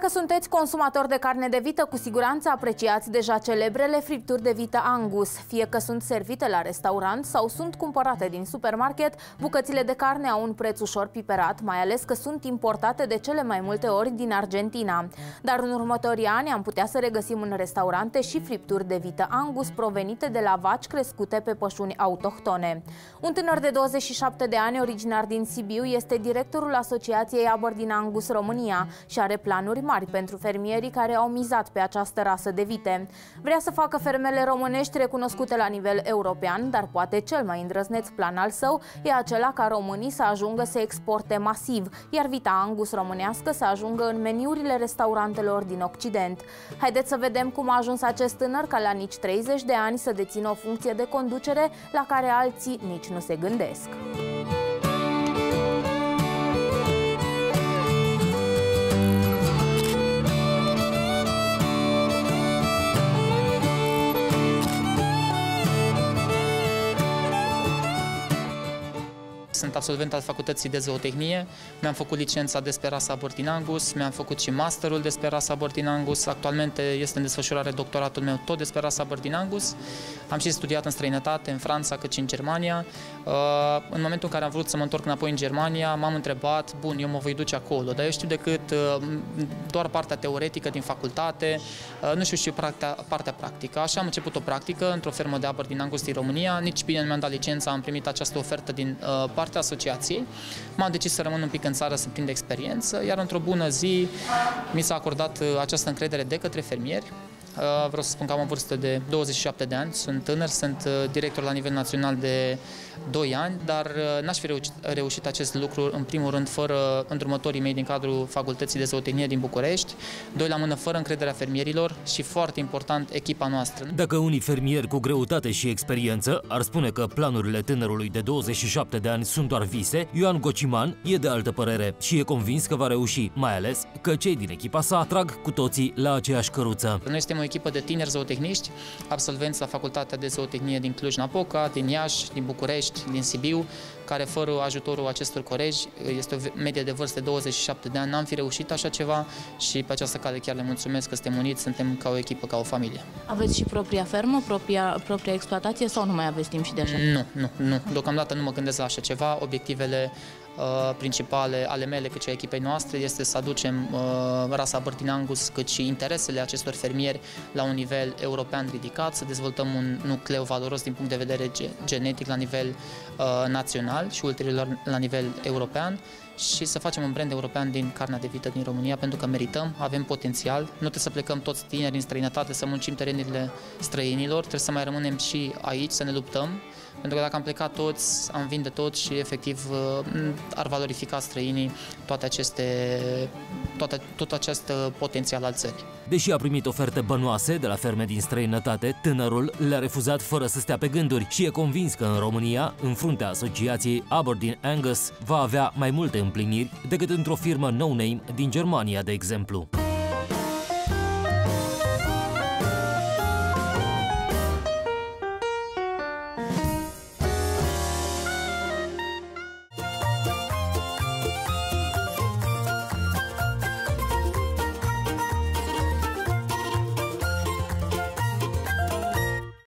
Dacă sunteți consumator de carne de vită, cu siguranță apreciați deja celebrele fripturi de vită Angus. Fie că sunt servite la restaurant sau sunt cumpărate din supermarket, bucățile de carne au un preț ușor piperat, mai ales că sunt importate de cele mai multe ori din Argentina. Dar în următorii ani am putea să regăsim în restaurante și fripturi de vită Angus provenite de la vaci crescute pe pășuni autohtone. Un tânăr de 27 de ani, originar din Sibiu, este directorul Asociației Aberdeen Angus România și are planuri planuri mari pentru fermierii care au mizat pe această rasă de vite. Vrea să facă fermele românești recunoscute la nivel european, dar poate cel mai îndrăzneț plan al său e acela ca românii să ajungă să exporte masiv, iar vita angus românească să ajungă în meniurile restaurantelor din Occident. Haideți să vedem cum a ajuns acest tânăr ca la nici 30 de ani să dețină o funcție de conducere la care alții nici nu se gândesc. Sunt absolvent al facultății de zootehnie, mi-am făcut licența despre rasa Bortinangus, mi-am făcut și masterul despre rasa Bortinangus, actualmente este în desfășurare doctoratul meu tot despre rasa Bortinangus. Am și studiat în străinătate, în Franța, cât și în Germania. Uh, în momentul în care am vrut să mă întorc înapoi în Germania, m-am întrebat, bun, eu mă voi duce acolo, dar eu știu decât uh, doar partea teoretică din facultate, uh, nu știu și partea, partea practică. Așa am început o practică într-o fermă de apăr din Angus din România, nici bine nu mi-am dat licența, am primit această ofertă din partea asociației. M-am decis să rămân un pic în țară să prind experiență, iar într-o bună zi mi s-a acordat această încredere de către fermieri Uh, vreau să spun că am o vârstă de 27 de ani, sunt tânăr, sunt uh, director la nivel național de 2 ani, dar uh, n-aș fi reușit, reușit acest lucru, în primul rând, fără îndrumătorii mei din cadrul Facultății de Zootehnie din București, doi la mână, fără încrederea fermierilor și, foarte important, echipa noastră. Dacă unii fermieri cu greutate și experiență ar spune că planurile tânărului de 27 de ani sunt doar vise, Ioan Gociman e de altă părere și e convins că va reuși, mai ales că cei din echipa sa atrag cu toții la aceeași căruță. Noi suntem o echipă de tineri zootehniști, absolvenți la Facultatea de Zootehnie din Cluj-Napoca, din Iași, din București, din Sibiu, care fără ajutorul acestor colegi, este o medie de vârstă de 27 de ani, n-am fi reușit așa ceva și pe această cale chiar le mulțumesc că suntem uniți, suntem ca o echipă, ca o familie. Aveți și propria fermă, propria, propria exploatație sau nu mai aveți timp și de așa? Nu, nu, nu. Deocamdată nu mă gândesc la așa ceva. Obiectivele uh, principale ale mele, cât și a echipei noastre, este să aducem uh, rasa Bărtin Angus, cât și interesele acestor fermieri la un nivel european ridicat, să dezvoltăm un nucleu valoros din punct de vedere genetic la nivel uh, național și ulterior la nivel european și să facem un brand european din carnea de vită din România, pentru că merităm, avem potențial. Nu trebuie să plecăm toți tineri din străinătate să muncim terenurile străinilor, trebuie să mai rămânem și aici, să ne luptăm, pentru că dacă am plecat toți, am vinde tot și efectiv uh, ar valorifica străinii toate aceste, toate, tot acest potențial al țării. Deși a primit oferte bănoase de la ferme din străinătate, tânărul le-a refuzat fără să stea pe gânduri și e convins că în România, în fruntea asociației Aberdeen Angus, va avea mai multe împliniri decât într-o firmă no-name din Germania, de exemplu.